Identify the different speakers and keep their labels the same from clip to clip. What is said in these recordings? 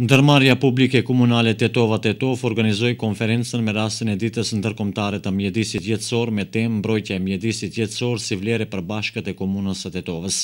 Speaker 1: Ndërmarrja Publike Komunale Tetova-Tetovë organizoi konferencën me rastin e Ditës Ndërkombëtare të Mjedisit Jetësor me temë Mbrojtja e mjedisit jetësor si vlerë e përbashkët e Komunës së Tetovës.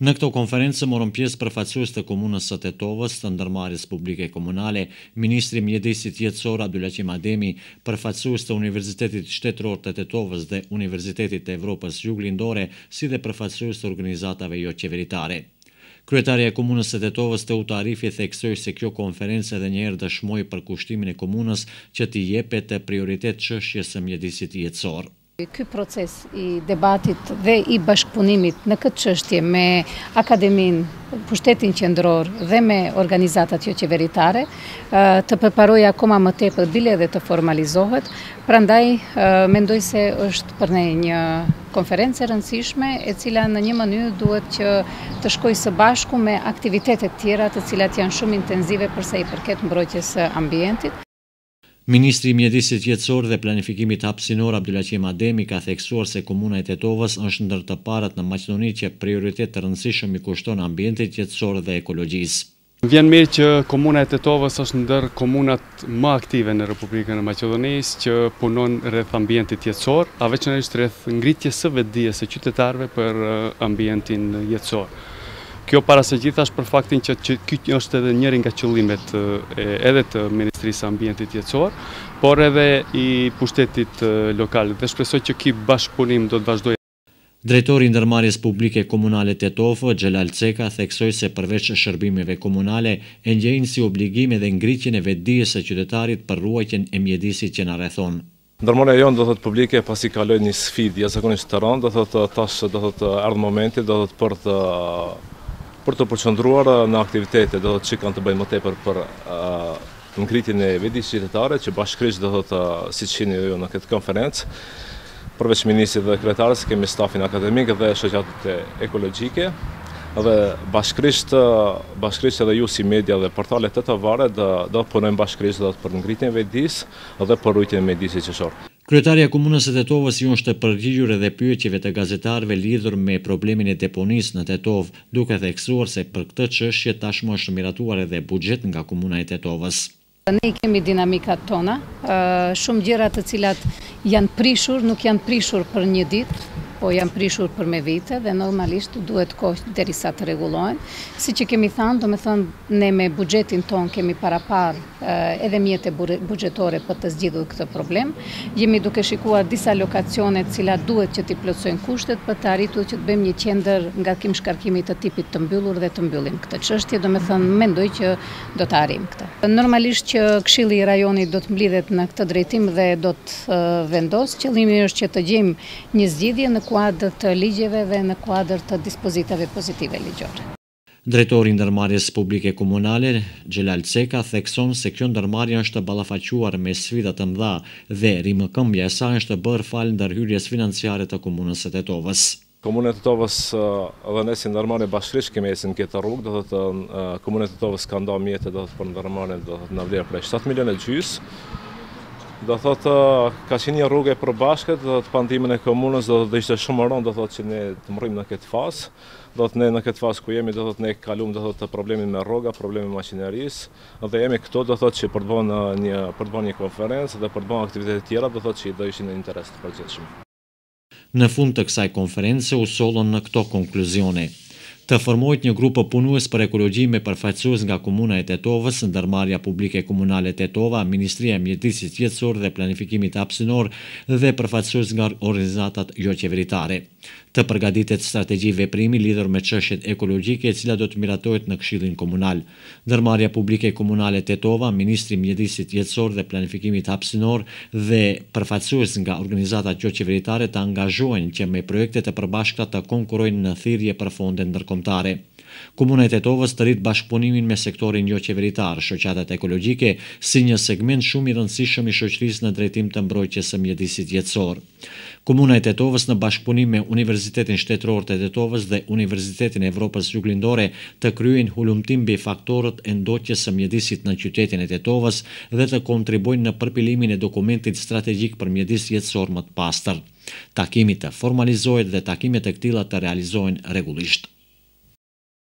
Speaker 1: Në këtë konferencë morën pjesë përfaqësues të Komunës së Tetovës, të Ndërmarrjes Publike Komunale, Ministri i Mjedisit Jetësor Abdulaqim Ademi, përfaqësues të Universitetit Shtetëror të Tetovës dhe Universitetit të Evropës Juglindore si dhe përfaqësues të organizatave joqeveritare. Kryetarja e Komunës së Tetovës, Teuta Arifi theksoi se kjo konferencë edhe njëherë dëshmoi përkushtimin e komunës që t'i jepet prioritet çështjes së mjedisit jetësor.
Speaker 2: Ky proces i debatit dhe i bashkëpunimit në këtë çështje me Akademinë, Pushtetin Qendror dhe me organizatat joqeveritare të përparojë akoma më tepër bile dhe të formalizohet, prandaj mendoj se është për ne një Konferencë e rëndësishme, e cila në një mënyrë duhet që të shkojë së bashku me aktivitetet tjera të cilat janë shumë intenzive për sa i përket mbrojtjes së ambientit.
Speaker 1: Ministri i Mjedisit Jetësor dhe Planifikimit Hapësinor, Abdulaqim Ademi, ka theksuar se Komuna e Tetovës është ndër të parët në Maqedoni që prioritet të rëndësishëm i kushton ambientit jetësor dhe ekologjisë.
Speaker 3: Vjen mirë që Komuna e Tetovës është ndër komunat më aktive në Republikën e Maqedonisë që punon rreth ambientit jetësor, a veçanërisht rreth ngritjes së vetëdijes së qytetarëve për ambientin jetësor. Kjo para së gjithash është për faktin që ky është edhe njëri nga qëllimet edhe të Ministrisë së Ambientit Jetësor, por edhe i pushtetit lokal dhe shpresoj që ky bashkëpunim do të vazhdojë.
Speaker 1: Drejtori i Ndërmarrjes Publike Komunale Tetovë, Xhelal Ceka, theksoi se përveç shërbimeve komunale, e ndjejnë si obligim edhe ngritjen e vetëdijes së qytetarit për ruajtjen e mjedisit që na rrethon.
Speaker 4: Ndërmarrja jonë, do thotë, publike, pasi kaloi një sfidë jashtëzakonisht të rëndë, do thotë, tash, do thotë, erdhi momenti, do thotë, për të për t'u përqendruar në aktivitete, do thotë, që kanë të bëjnë më tepër për ngritjen e vetëdijes qytetare që bashkërisht do thotë siç shihni dhe ju në këtë konferencë përveç ministrit dhe kryetares kemi stafin akademik dhe shoqatat ekologjike dhe bashkërisht bashkërisht edhe ju si media dhe portale të të vare do do të punojmë bashkërisht do të për ngritjen e vetëdijes dhe për ruajtjen e mjedisit jetësor.
Speaker 1: Kryetarja e Komunës së Tetovës iu është përgjigjur edhe pyetjeve të gazetarëve lidhur me problemin e deponisë në Tetovë duke theksuar se për këtë çështje tashmë është miratuar edhe buxhet nga Komuna e Tetovës.
Speaker 2: Ne i kemi dinamikat tona, shumë gjëra të cilat janë prishur, nuk janë prishur për një ditë, po janë prishur për me vite dhe normalisht duhet kohë derisa të rregullohen. Siç e kemi thënë, domethënë ne me buxhetin tonë kemi paraparë edhe mjete buxhetore për të zgjidhur këtë problem. Jemi duke shikuar disa lokacione të cilat duhet që t'i plotësojnë kushtet për të arritur që të bëjmë një qendër ngarkim-shkarkimi të tipit të mbyllur dhe të mbyllim këtë çështje, domethënë mendoj që do ta arrijmë këtë. Normalisht që Këshilli i Rajonit do të mblidhet në këtë drejtim dhe do të vendosë. Qëllimi është që të gjejmë një zgjidhje në kuadër të ligjeve dhe në kuadër të dispozitave pozitive ligjore.
Speaker 1: Drejtori i Ndërmarrjes Publike Komunale, Xhelal Ceka, thekson se kjo ndërmarrje është ballafaquar me sfida të mëdha dhe rimëkëmbja e saj është bërë falë ndërhyrjes financiare të Komunës së Tetovës.
Speaker 4: Komuna e Tetovës dhe ne si ndërmarrje bashkërisht kemi ecë në këtë rrugë, do thotë Komuna e Tetovës ka nda mjete do thotë për ndërmarrjen do thotë në vlerë prej 7 milionë e gjys. Do thotë ka qenë një rrugë e përbashkët do thotë pa ndihmën e komunës do thotë ishte shumë rëndë do thotë që ne të mërrim në këtë fazë. Do thotë ne në këtë fazë ku jemi, do thotë ne kaluam do thotë problemin me rroga, problemin e makinerisë dhe jemi këtu do thotë që për të bërë një për të bërë një konferencë dhe për të bërë aktivitete të tjera do thotë që do ishin në interes të përgjithshëm.
Speaker 1: Në fund të kësaj konference u sollën në këto konkluzione, Të formohet një grup punues për ekologji me përfaqësues nga Komuna e Tetovës, Ndërmarrja Publike Komunale Tetova, Ministria e Mjedisit Jetësor dhe Planifikimit Hapësinor dhe përfaqësues nga organizatat joqeveritare. Të përgatitet strategji veprimi lidhur me çështjet ekologjike e cila do të miratohet në Këshillin Komunal. Ndërmarrja Publike Komunale Tetova, Ministri i Mjedisit Jetësor dhe Planifikimit Hapësinor dhe përfaqësues nga organizatat joqeveritare të angazhohen që me projekte të përbashkëta të konkurrojnë në thirrje për fonde ndërkombëtare. Komuna e Tetovës të rritë bashkëpunimin me sektorin joqeveritar, shoqatat ekologjike, si një segment shumë i rëndësishëm i shoqërisë në drejtim të mbrojtjes së mjedisit jetësor. Komuna e Tetovës në bashkëpunim me Universitetin Shtetëror të Tetovës dhe Universitetin e Evropës Juglindore të kryejnë hulumtim mbi faktorët e ndotjes së mjedisit në qytetin e Tetovës dhe të kontribuojnë në përpilimin e dokumentit strategjik për mjedis jetësor më të pastër. Takimi të formalizohet dhe takime të këtilla të realizohen rregullisht.